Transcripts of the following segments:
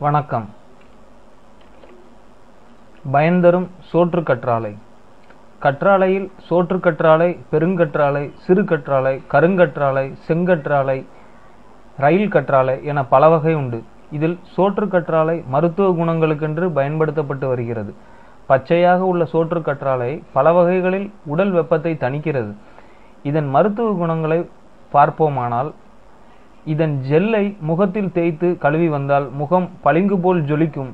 வணக்கம். பயன்தரும் சோற்று கற்றாழை. கற்றாழையில் சோற்று கற்றாழை பெருங்கற்றாழை சிறு கற்றாழை கருங்கற்றாழை செங்கற்றாழை ரயில் கற்றாழை என பல வகை உண்டு. இதில் சோற்று கற்றாழை மருத்துவ குணங்களுக்கென்று பயன்படுத்தப்பட்டு வருகிறது. பச்சையாக உள்ள சோற்று கற்றாழை பல வகைகளில் உடல் வெப்பத்தை தணிக்கிறது. இதன் மருத்துவ குணங்களை பார்ப்போமானால் இதன் ஜெல்லை முகத்தில் தேய்த்து கழுவி வந்தால் முகம் பளிங்கு போல் ஜொலிக்கும்.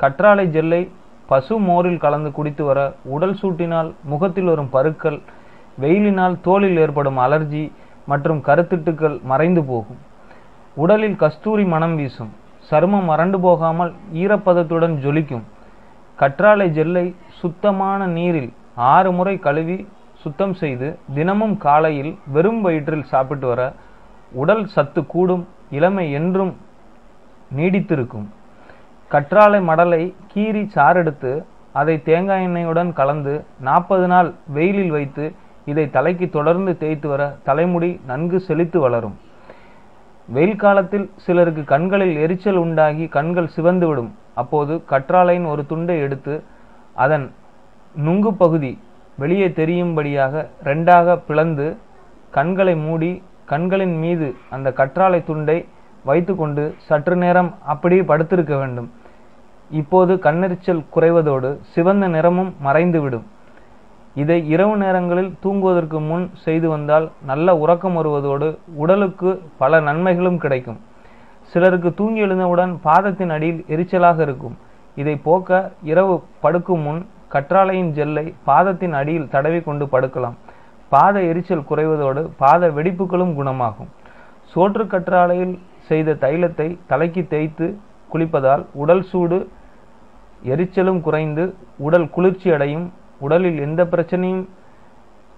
கற்றாழை ஜெல்லை பசு மோரில் கலந்து குடித்து வர உடல் சூட்டினால் முகத்தில் வரும் பருக்கள் வெயிலினால் தோலில் ஏற்படும் அலர்ஜி மற்றும் கருத்திட்டுக்கள் மறைந்து போகும். உடலில் கஸ்தூரி மனம் வீசும். சருமம் மறண்டு போகாமல் ஈரப்பதத்துடன் ஜொலிக்கும். கற்றாழை ஜெல்லை சுத்தமான நீரில் ஆறு முறை கழுவி சுத்தம் செய்து தினமும் காலையில் வெறும் வயிற்றில் சாப்பிட்டு வர உடல் சத்து கூடும் இளமை என்றும் நீடித்திருக்கும். கற்றாழை மடலை கீறி சாறெடுத்து அதை தேங்காய் எண்ணெயுடன் கலந்து நாற்பது நாள் வெயிலில் வைத்து இதை தலைக்கு தொடர்ந்து தேய்த்து வர தலைமுடி நன்கு செழித்து வளரும். வெயில் காலத்தில் சிலருக்கு கண்களில் எரிச்சல் உண்டாகி கண்கள் சிவந்துவிடும் அப்போது கற்றாழையின் ஒரு துண்டை எடுத்து அதன் நுங்கு பகுதி வெளியே தெரியும்படியாக ரெண்டாக பிளந்து கண்களை மூடி கண்களின் மீது அந்த கற்றாழை துண்டை வைத்துக்கொண்டு சற்று நேரம் அப்படியே படுத்திருக்க வேண்டும். இப்போது கண்ணெரிச்சல் குறைவதோடு சிவந்த நிறமும் மறைந்துவிடும். இதை இரவு நேரங்களில் தூங்குவதற்கு முன் செய்து வந்தால் நல்ல உறக்கம் வருவதோடு உடலுக்கு பல நன்மைகளும் கிடைக்கும். சிலருக்கு தூங்கி எழுந்தவுடன் பாதத்தின் அடியில் எரிச்சலாக இருக்கும். இதை போக்க இரவு படுக்கும் முன் கற்றாழையின் ஜெல்லை பாதத்தின் அடியில் தடவி கொண்டு படுக்கலாம். பாத எரிச்சல் குறைவதோடு பாத வெடிப்புகளும் குணமாகும். சோற்று கற்றாழையில் செய்த தைலத்தை தலைக்கு தேய்த்து குளிப்பதால் உடல் சூடு எரிச்சலும் குறைந்து உடல் குளிர்ச்சி அடையும். உடலில் எந்த பிரச்சனையும்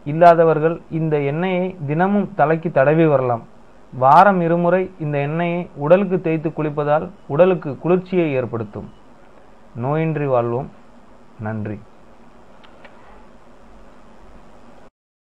இல்லாதவர்கள் இந்த எண்ணெயை தினமும் தலைக்கு தடவி வரலாம். வாரம் இருமுறை இந்த எண்ணெயை உடலுக்கு தேய்த்து குளிப்பதால் உடலுக்கு குளிர்ச்சியை ஏற்படுத்தும். நோயின்றி வாழ்வோம். நன்றி.